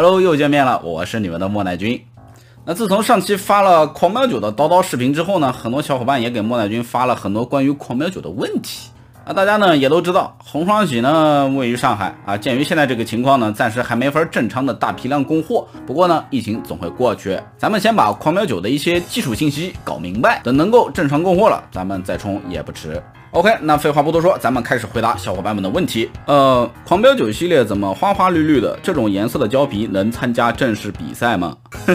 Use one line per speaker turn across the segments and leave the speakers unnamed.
Hello，又见面了，我是你们的莫乃君。那自从上期发了狂飙九的叨叨视频之后呢，很多小伙伴也给莫乃君发了很多关于狂飙九的问题。那大家呢也都知道，红双喜呢位于上海啊。鉴于现在这个情况呢，暂时还没法正常的大批量供货。不过呢，疫情总会过去，咱们先把狂飙九的一些基础信息搞明白，等能够正常供货了，咱们再冲也不迟。OK，那废话不多说，咱们开始回答小伙伴们的问题。呃，狂飙九系列怎么花花绿绿的？这种颜色的胶皮能参加正式比赛吗？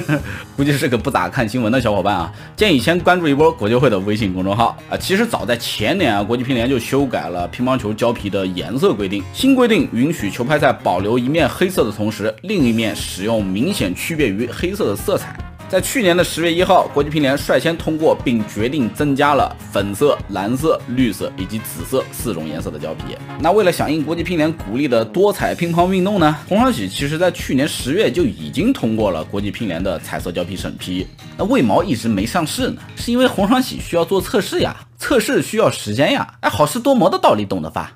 估计是个不咋看新闻的小伙伴啊，建议先关注一波国际会的微信公众号啊。其实早在前年啊，国际乒联就修改了乒乓球胶皮的颜色规定，新规定允许球拍在保留一面黑色的同时，另一面使用明显区别于黑色的色彩。在去年的十月一号，国际乒联率先通过并决定增加了粉色、蓝色、绿色以及紫色四种颜色的胶皮。那为了响应国际乒联鼓励的多彩乒乓运动呢，红双喜其实在去年十月就已经通过了国际乒联的彩色胶皮审批。那为毛一直没上市呢？是因为红双喜需要做测试呀，测试需要时间呀。哎，好事多磨的道理懂得吧？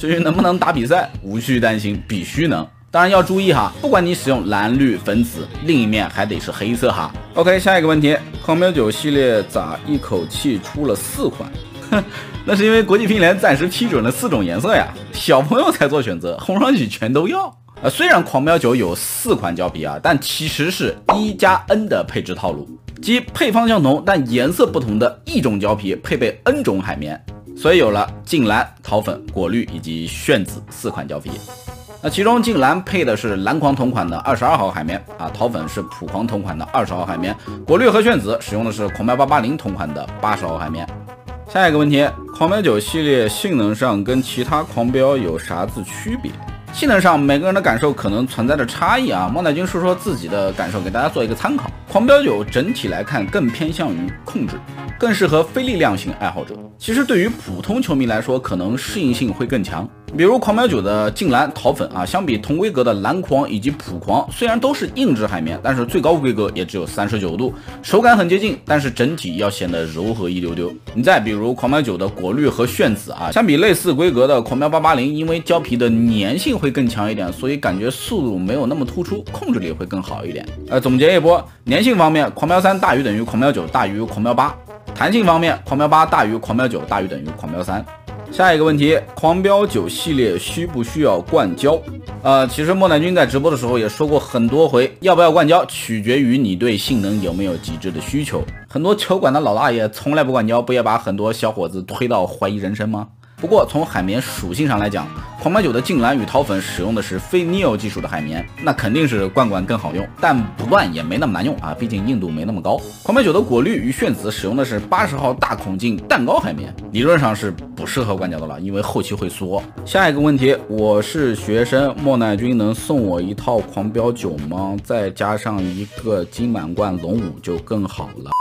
至于能不能打比赛，无需担心，必须能。当然要注意哈，不管你使用蓝绿粉紫，另一面还得是黑色哈。OK，下一个问题，狂飙九系列咋一口气出了四款？哼，那是因为国际乒联暂时批准了四种颜色呀，小朋友才做选择，红双喜全都要。呃，虽然狂飙九有四款胶皮啊，但其实是一加 N 的配置套路，即配方相同但颜色不同的一种胶皮配备 N 种海绵，所以有了净蓝、桃粉、果绿以及炫紫四款胶皮。那其中净蓝配的是蓝狂同款的二十二号海绵啊，桃粉是普狂同款的二十号海绵，果绿和炫紫使用的是狂飙八八零同款的八十号海绵。下一个问题，狂飙九系列性能上跟其他狂飙有啥子区别？性能上每个人的感受可能存在着差异啊，莫乃君说说自己的感受，给大家做一个参考。狂飙九整体来看更偏向于控制，更适合非力量型爱好者。其实对于普通球迷来说，可能适应性会更强。比如狂飙九的净蓝、桃粉啊，相比同规格的蓝狂以及普狂，虽然都是硬质海绵，但是最高规格也只有三十九度，手感很接近，但是整体要显得柔和一丢丢。你再比如狂飙九的果绿和炫紫啊，相比类似规格的狂飙八八零，因为胶皮的粘性会更强一点，所以感觉速度没有那么突出，控制力会更好一点。呃，总结一波，粘性方面，狂飙三大于等于狂飙九大于狂飙八；弹性方面，狂飙八大于狂飙九大于等于狂飙三。下一个问题，狂飙九系列需不需要灌胶？呃，其实莫乃军在直播的时候也说过很多回，要不要灌胶取决于你对性能有没有极致的需求。很多球馆的老大爷从来不灌胶，不也把很多小伙子推到怀疑人生吗？不过从海绵属性上来讲，狂飙九的净蓝与桃粉使用的是非 Neo 技术的海绵，那肯定是罐罐更好用，但不罐也没那么难用啊，毕竟硬度没那么高。狂飙九的果绿与炫紫使用的是八十号大孔径蛋糕海绵，理论上是不适合灌胶的了，因为后期会缩。下一个问题，我是学生，莫乃君能送我一套狂飙九吗？再加上一个金满贯龙五就更好了。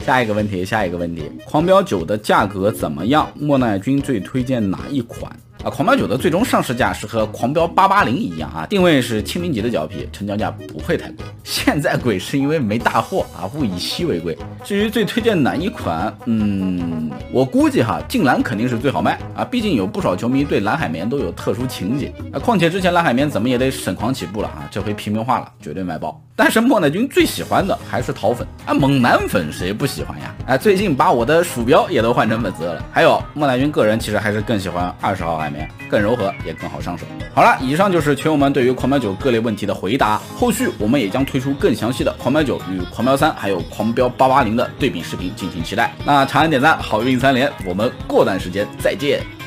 下一个问题，下一个问题，狂飙九的价格怎么样？莫奈君最推荐哪一款？啊，狂飙九的最终上市价是和狂飙八八零一样啊，定位是亲民级的胶皮，成交价不会太贵。现在贵是因为没大货啊，物以稀为贵。至于最推荐哪一款，嗯，我估计哈，净蓝肯定是最好卖啊，毕竟有不少球迷对蓝海绵都有特殊情节啊。况且之前蓝海绵怎么也得省狂起步了啊，这回平民化了，绝对卖爆。但是莫乃君最喜欢的还是桃粉啊，猛男粉谁不喜欢呀？哎，最近把我的鼠标也都换成粉色了。还有莫乃君个人其实还是更喜欢二十号海绵，更柔和也更好上手。好了，以上就是群友们对于狂飙九各类问题的回答。后续我们也将推出更详细的狂飙九与狂飙三还有狂飙八八零的对比视频，敬请期待。那长按点赞，好运三连，我们过段时间再见。